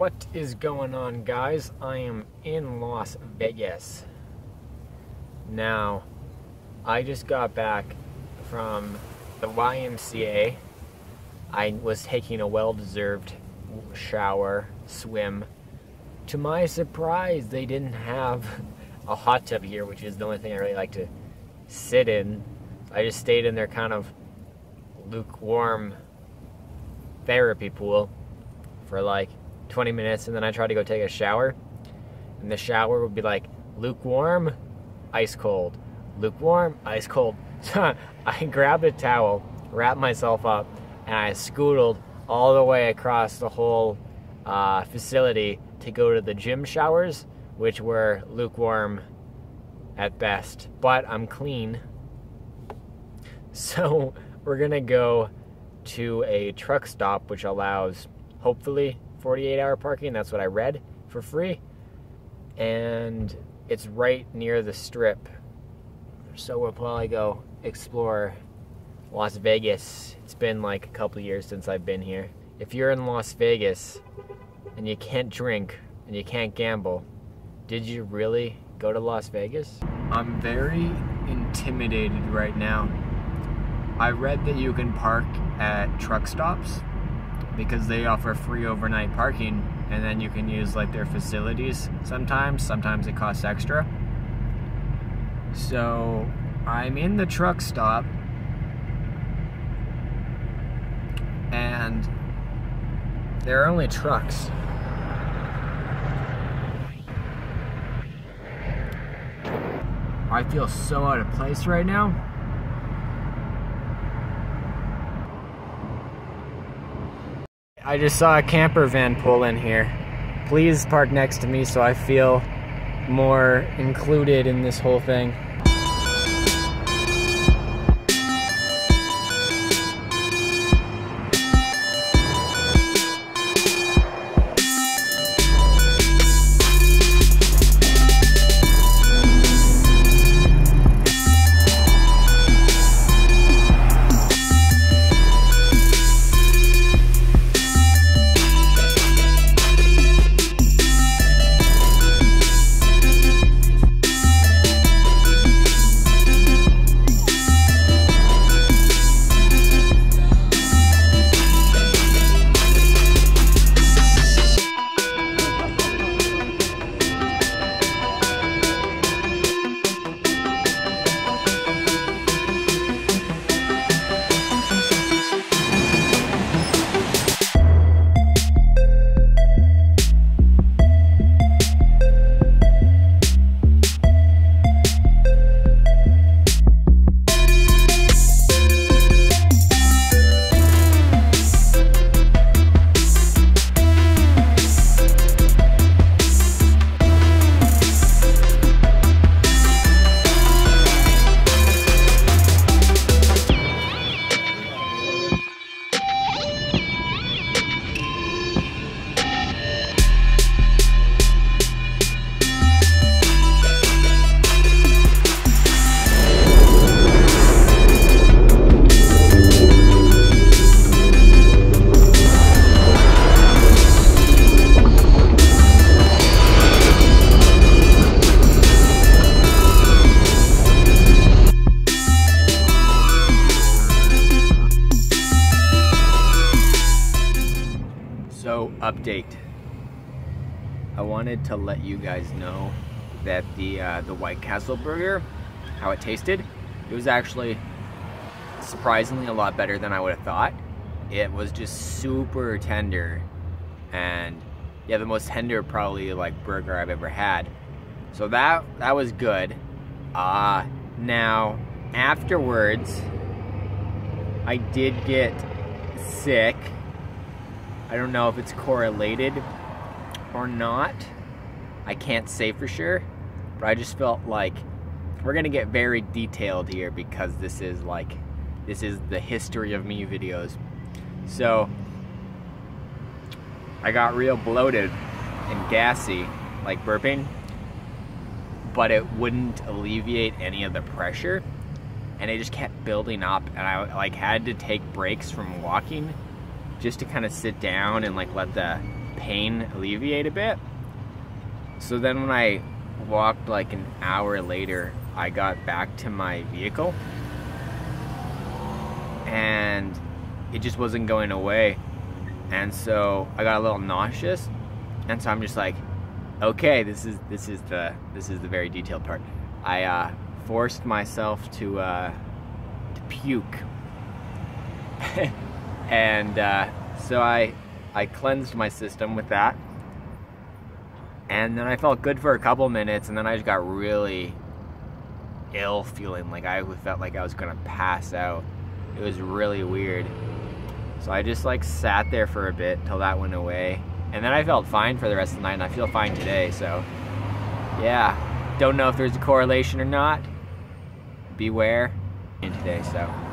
What is going on, guys? I am in Las Vegas. Now, I just got back from the YMCA. I was taking a well deserved shower, swim. To my surprise, they didn't have a hot tub here, which is the only thing I really like to sit in. I just stayed in their kind of lukewarm therapy pool for like 20 minutes and then I tried to go take a shower. And the shower would be like lukewarm, ice cold, lukewarm, ice cold. So I grabbed a towel, wrapped myself up, and I scootled all the way across the whole uh, facility to go to the gym showers, which were lukewarm at best. But I'm clean. So we're gonna go to a truck stop, which allows hopefully 48 hour parking. That's what I read for free. And it's right near the strip. So we'll probably go explore Las Vegas. It's been like a couple years since I've been here. If you're in Las Vegas and you can't drink and you can't gamble, did you really go to Las Vegas? I'm very intimidated right now. I read that you can park at truck stops because they offer free overnight parking and then you can use like their facilities sometimes. Sometimes it costs extra. So I'm in the truck stop and there are only trucks. I feel so out of place right now. I just saw a camper van pull in here. Please park next to me so I feel more included in this whole thing. Update. I wanted to let you guys know that the uh, the White Castle burger, how it tasted, it was actually surprisingly a lot better than I would have thought. It was just super tender, and yeah, the most tender probably like burger I've ever had. So that that was good. Uh now afterwards, I did get sick. I don't know if it's correlated or not. I can't say for sure, but I just felt like we're gonna get very detailed here because this is like this is the history of me videos. So I got real bloated and gassy, like burping, but it wouldn't alleviate any of the pressure and it just kept building up and I like had to take breaks from walking just to kind of sit down and like let the pain alleviate a bit. So then when I walked like an hour later, I got back to my vehicle and it just wasn't going away. And so I got a little nauseous. And so I'm just like, okay, this is this is the this is the very detailed part. I uh, forced myself to uh, to puke, and uh, so I I cleansed my system with that, and then I felt good for a couple minutes, and then I just got really ill feeling like I felt like I was gonna pass out. It was really weird. So I just like sat there for a bit until that went away. And then I felt fine for the rest of the night and I feel fine today. So yeah, don't know if there's a correlation or not. Beware in today, so.